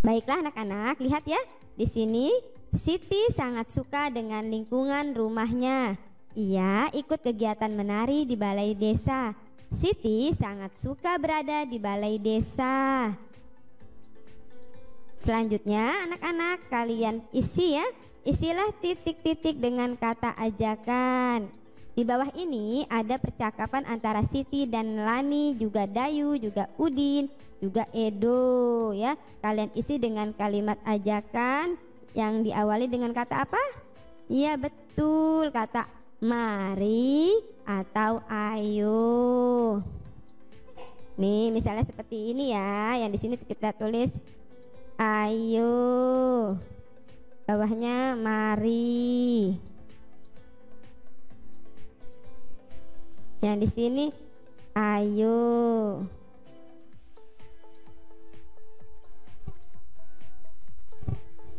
Baiklah anak-anak, lihat ya. Di sini Siti sangat suka dengan lingkungan rumahnya. Ia ikut kegiatan menari di balai desa. Siti sangat suka berada di balai desa. Selanjutnya anak-anak kalian isi ya. Isilah titik-titik dengan kata ajakan. Di bawah ini ada percakapan antara Siti dan Lani, juga Dayu, juga Udin, juga Edo ya. Kalian isi dengan kalimat ajakan yang diawali dengan kata apa? Iya betul, kata mari atau ayo. Nih, misalnya seperti ini ya. Yang di sini kita tulis ayo. Bawahnya mari. Yang di sini ayo.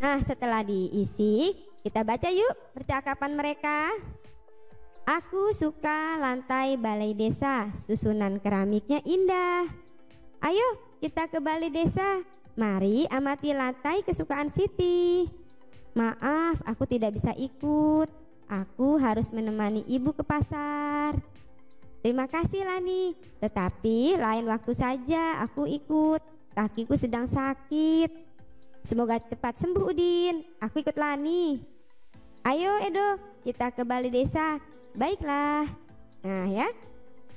Nah, setelah diisi, kita baca yuk percakapan mereka. Aku suka lantai balai desa, susunan keramiknya indah. Ayo kita ke balai desa, mari amati lantai kesukaan Siti. Maaf, aku tidak bisa ikut. Aku harus menemani ibu ke pasar. Terima kasih Lani, tetapi lain waktu saja aku ikut. Kakiku sedang sakit. Semoga cepat sembuh Udin. Aku ikut Lani. Ayo Edo, kita ke balai desa. Baiklah. Nah ya,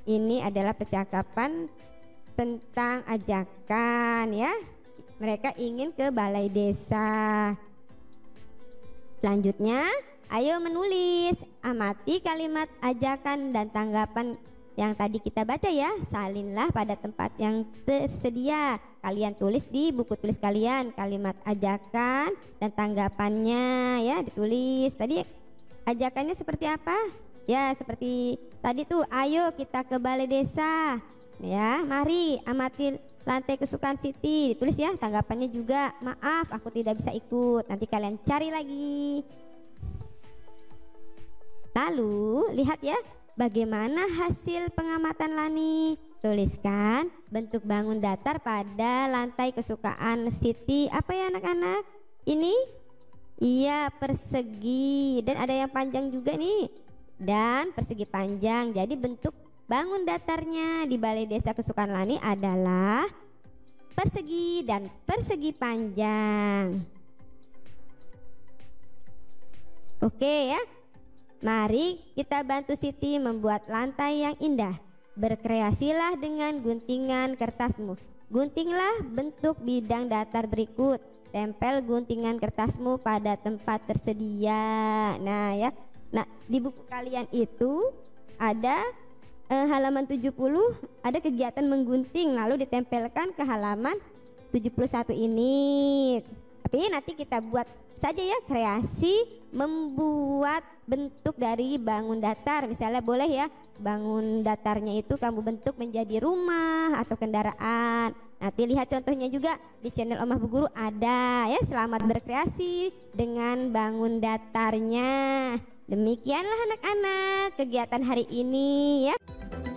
ini adalah percakapan tentang ajakan ya. Mereka ingin ke balai desa. Selanjutnya, ayo menulis. Amati kalimat ajakan dan tanggapan yang tadi kita baca ya. Salinlah pada tempat yang tersedia. Kalian tulis di buku tulis kalian kalimat ajakan dan tanggapannya ya ditulis. Tadi ajakannya seperti apa? Ya, seperti tadi tuh, ayo kita ke balai desa. Ya, mari amati lantai kesukaan Siti. Ditulis ya tanggapannya juga. Maaf, aku tidak bisa ikut. Nanti kalian cari lagi. Lalu, lihat ya, bagaimana hasil pengamatan Lani. Tuliskan bentuk bangun datar pada lantai kesukaan Siti. Apa ya anak-anak? Ini? Iya, persegi dan ada yang panjang juga nih dan persegi panjang. Jadi bentuk bangun datarnya di Balai Desa Kesukaan Lani adalah persegi dan persegi panjang. Oke ya. Mari kita bantu Siti membuat lantai yang indah. Berkreasilah dengan guntingan kertasmu. Guntinglah bentuk bidang datar berikut. Tempel guntingan kertasmu pada tempat tersedia. Nah, ya. Nah, di buku kalian itu ada eh, halaman 70 ada kegiatan menggunting lalu ditempelkan ke halaman 71 ini. Tapi nanti kita buat saja ya kreasi membuat bentuk dari bangun datar. Misalnya boleh ya bangun datarnya itu kamu bentuk menjadi rumah atau kendaraan. Nanti lihat contohnya juga di channel Omah Bu Guru ada ya. Selamat berkreasi dengan bangun datarnya. Demikianlah anak-anak kegiatan hari ini ya.